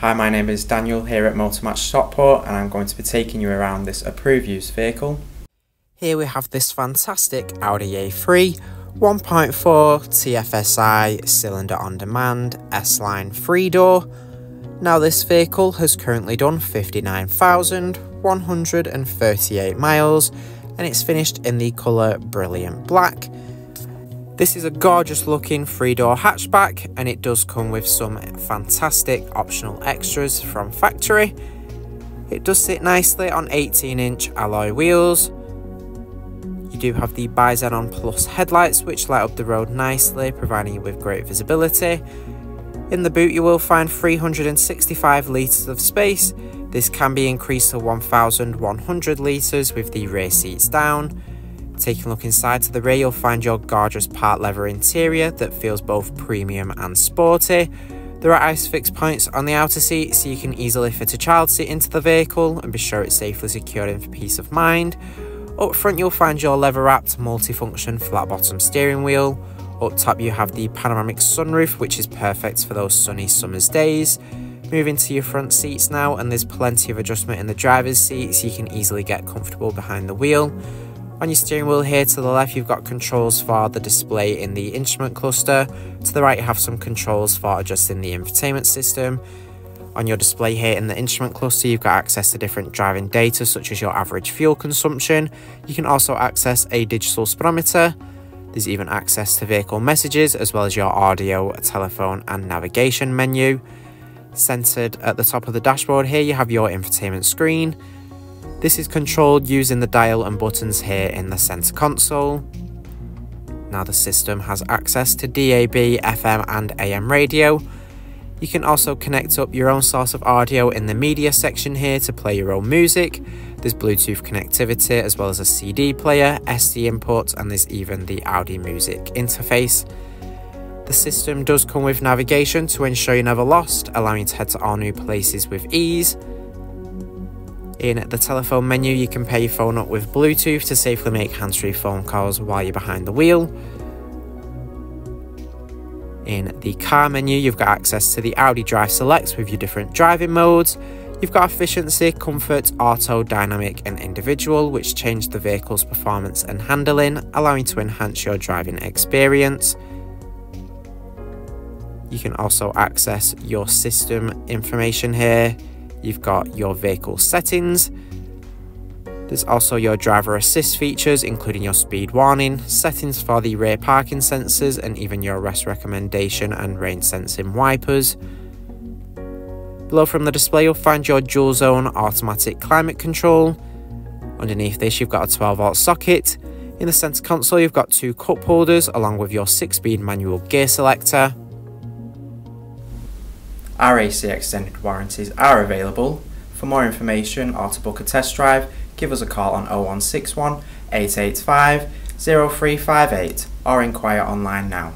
Hi, my name is Daniel here at Motormatch Stockport and I'm going to be taking you around this approved used vehicle. Here we have this fantastic Audi A3 1.4 TFSI cylinder on demand S-Line 3-door. Now this vehicle has currently done 59,138 miles and it's finished in the colour Brilliant Black. This is a gorgeous looking three door hatchback and it does come with some fantastic optional extras from factory. It does sit nicely on 18 inch alloy wheels. You do have the Bi-Xenon Plus headlights which light up the road nicely providing you with great visibility. In the boot you will find 365 litres of space. This can be increased to 1100 litres with the rear seats down. Taking a look inside to the rear, you'll find your gorgeous part leather interior that feels both premium and sporty. There are ISOFIX points on the outer seat so you can easily fit a child seat into the vehicle and be sure it's safely secured in for peace of mind. Up front you'll find your leather wrapped multifunction flat bottom steering wheel. Up top you have the panoramic sunroof which is perfect for those sunny summer's days. Moving to your front seats now and there's plenty of adjustment in the driver's seat so you can easily get comfortable behind the wheel. On your steering wheel here to the left, you've got controls for the display in the instrument cluster. To the right, you have some controls for adjusting the infotainment system. On your display here in the instrument cluster, you've got access to different driving data, such as your average fuel consumption. You can also access a digital speedometer. There's even access to vehicle messages, as well as your audio, telephone, and navigation menu. Centered at the top of the dashboard here, you have your infotainment screen. This is controlled using the dial and buttons here in the center console. Now the system has access to DAB, FM and AM radio. You can also connect up your own source of audio in the media section here to play your own music. There's Bluetooth connectivity as well as a CD player, SD input and there's even the Audi Music interface. The system does come with navigation to ensure you're never lost, allowing you to head to all new places with ease. In the telephone menu, you can pair your phone up with Bluetooth to safely make hands-free phone calls while you're behind the wheel. In the car menu, you've got access to the Audi Drive Select with your different driving modes. You've got efficiency, comfort, auto, dynamic and individual, which change the vehicle's performance and handling, allowing to enhance your driving experience. You can also access your system information here, You've got your vehicle settings. There's also your driver assist features, including your speed warning, settings for the rear parking sensors, and even your rest recommendation and rain sensing wipers. Below from the display, you'll find your dual zone automatic climate control. Underneath this, you've got a 12 volt socket. In the center console, you've got two cup holders along with your 6 speed manual gear selector. RAC extended warranties are available. For more information or to book a test drive, give us a call on 0161 885 0358 or inquire online now.